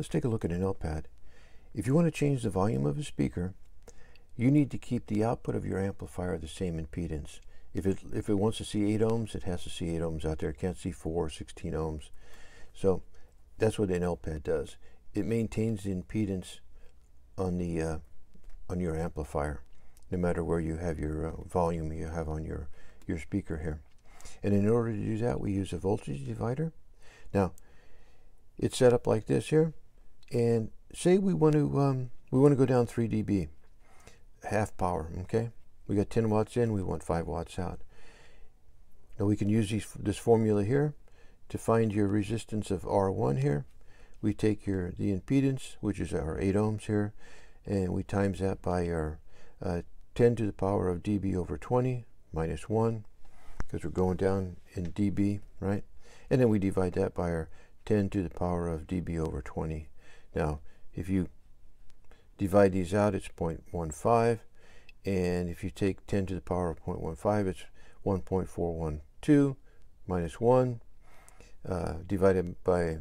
let's take a look at an L-pad. If you want to change the volume of a speaker, you need to keep the output of your amplifier the same impedance. If it, if it wants to see 8 ohms, it has to see 8 ohms out there. It can't see 4 or 16 ohms. So that's what an L-pad does. It maintains the impedance on the uh, on your amplifier, no matter where you have your uh, volume you have on your your speaker here. And in order to do that, we use a voltage divider. Now, it's set up like this here, and say we want to um, we want to go down 3 dB, half power. Okay, we got 10 watts in, we want 5 watts out. Now we can use these, this formula here to find your resistance of R1 here. We take your the impedance, which is our 8 ohms here, and we times that by our uh, 10 to the power of dB over 20 minus 1 because we're going down in dB, right? And then we divide that by our 10 to the power of dB over 20. Now, if you divide these out, it's 0.15. And if you take 10 to the power of 0.15, it's 1.412 minus 1 uh, divided by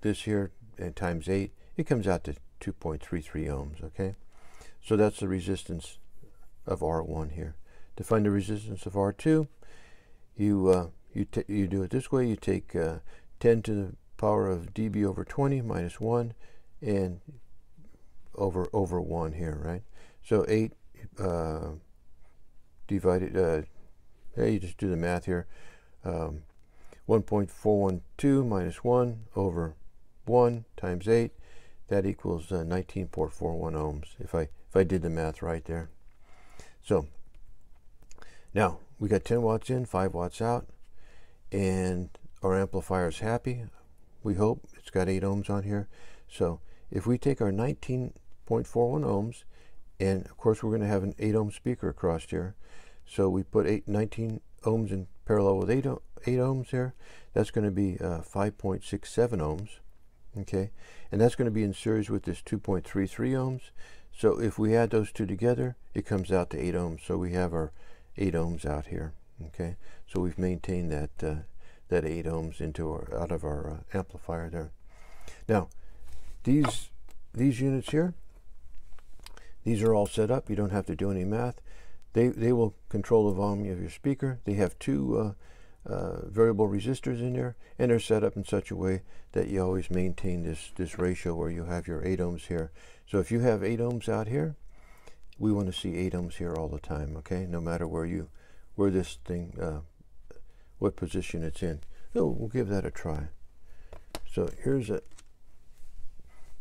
this here and times 8. It comes out to 2.33 ohms, okay? So that's the resistance of R1 here. To find the resistance of R2, you, uh, you, you do it this way. You take uh, 10 to the power of dB over 20 minus 1 and over, over 1 here, right? So 8 uh, divided, uh, you just do the math here. Um, 1.412 minus 1 over 1 times 8 that equals uh, 19.41 ohms if I if I did the math right there. So now we got 10 watts in, 5 watts out, and our amplifier is happy. We hope it's got 8 ohms on here. So if we take our 19.41 ohms, and of course we're going to have an 8 ohm speaker across here, so we put eight, 19 ohms in parallel with 8, 8 ohms here, that's going to be uh, 5.67 ohms okay? And that's going to be in series with this 2.33 ohms. So if we add those two together it comes out to 8 ohms. So we have our 8 ohms out here okay? So we've maintained that uh, that 8 ohms into our out of our uh, amplifier there. Now these these units here these are all set up. You don't have to do any math. They they will control the volume of your speaker. They have two uh, uh, variable resistors in there and they're set up in such a way that you always maintain this this ratio where you have your 8 ohms here. So if you have 8 ohms out here we want to see 8 ohms here all the time okay? No matter where you where this thing uh, what position it's in. So we'll give that a try. So here's a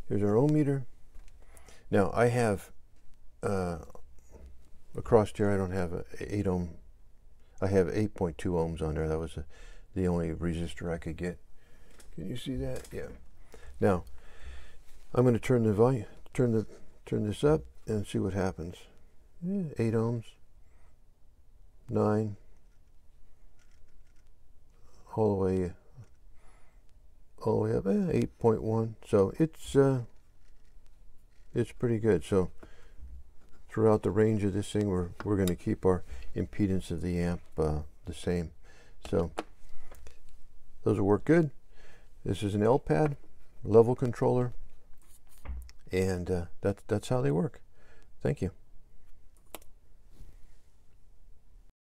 here's our ohm meter now I have uh, across here I don't have a 8 ohm I have 8.2 ohms on there. That was a, the only resistor I could get. Can you see that? Yeah. Now, I'm going to turn the volume, turn the, turn this up, and see what happens. Yeah, eight ohms, nine, all the way, all the way up, eh, 8.1. So it's uh, it's pretty good. So throughout the range of this thing, we're, we're going to keep our impedance of the amp uh, the same. So those will work good. This is an L-pad level controller, and uh, that's, that's how they work. Thank you.